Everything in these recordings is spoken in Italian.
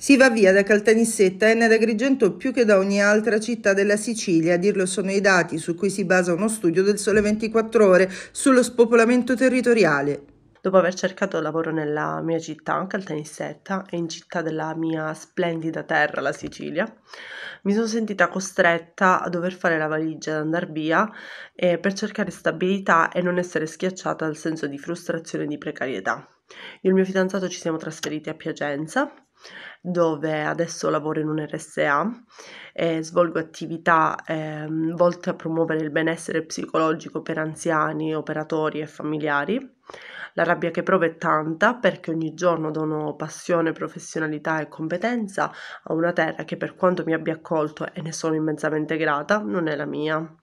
Si va via da Caltanissetta e da Agrigento più che da ogni altra città della Sicilia, a dirlo sono i dati su cui si basa uno studio del Sole 24 Ore sullo spopolamento territoriale. Dopo aver cercato lavoro nella mia città, Caltanissetta, e in città della mia splendida terra, la Sicilia, mi sono sentita costretta a dover fare la valigia ed andare via eh, per cercare stabilità e non essere schiacciata dal senso di frustrazione e di precarietà. Io e il mio fidanzato ci siamo trasferiti a Piacenza dove adesso lavoro in un RSA e svolgo attività eh, volte a promuovere il benessere psicologico per anziani, operatori e familiari. La rabbia che provo è tanta perché ogni giorno dono passione, professionalità e competenza a una terra che per quanto mi abbia accolto e ne sono immensamente grata, non è la mia.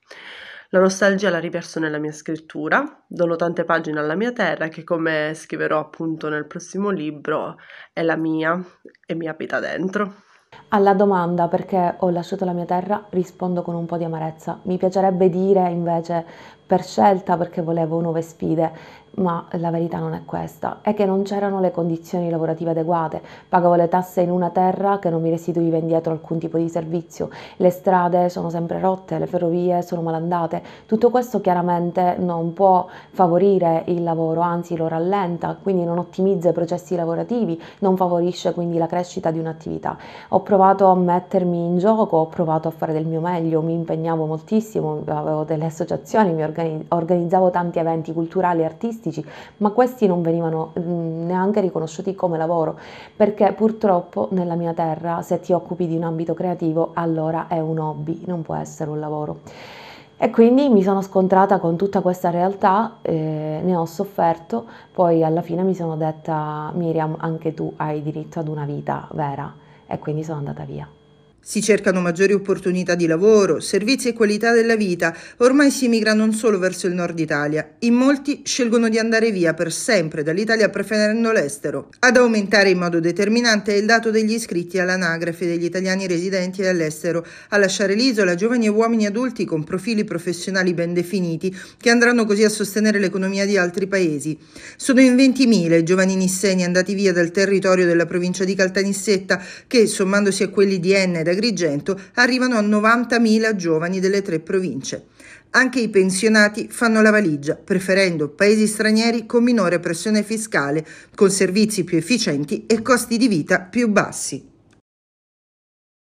La nostalgia la riverso nella mia scrittura, dono tante pagine alla mia terra che come scriverò appunto nel prossimo libro è la mia e mi abita dentro. Alla domanda perché ho lasciato la mia terra rispondo con un po' di amarezza. Mi piacerebbe dire invece per scelta perché volevo nuove sfide, ma la verità non è questa, è che non c'erano le condizioni lavorative adeguate, pagavo le tasse in una terra che non mi restituiva indietro alcun tipo di servizio, le strade sono sempre rotte, le ferrovie sono malandate, tutto questo chiaramente non può favorire il lavoro, anzi lo rallenta, quindi non ottimizza i processi lavorativi, non favorisce quindi la crescita di un'attività. Ho provato a mettermi in gioco, ho provato a fare del mio meglio, mi impegnavo moltissimo, avevo delle associazioni, mi organizzavo tanti eventi culturali e artistici, ma questi non venivano mm, neanche riconosciuti come lavoro, perché purtroppo nella mia terra se ti occupi di un ambito creativo allora è un hobby, non può essere un lavoro. E quindi mi sono scontrata con tutta questa realtà, eh, ne ho sofferto, poi alla fine mi sono detta Miriam anche tu hai diritto ad una vita vera e quindi sono andata via. Si cercano maggiori opportunità di lavoro, servizi e qualità della vita. Ormai si migra non solo verso il nord Italia. In molti scelgono di andare via per sempre dall'Italia preferendo l'estero. Ad aumentare in modo determinante è il dato degli iscritti all'anagrafe degli italiani residenti all'estero. A lasciare l'isola giovani e uomini adulti con profili professionali ben definiti che andranno così a sostenere l'economia di altri paesi. Sono in 20.000 i giovani nisseni andati via dal territorio della provincia di Caltanissetta che, sommandosi a quelli di Enne Agrigento arrivano a 90.000 giovani delle tre province. Anche i pensionati fanno la valigia, preferendo paesi stranieri con minore pressione fiscale, con servizi più efficienti e costi di vita più bassi.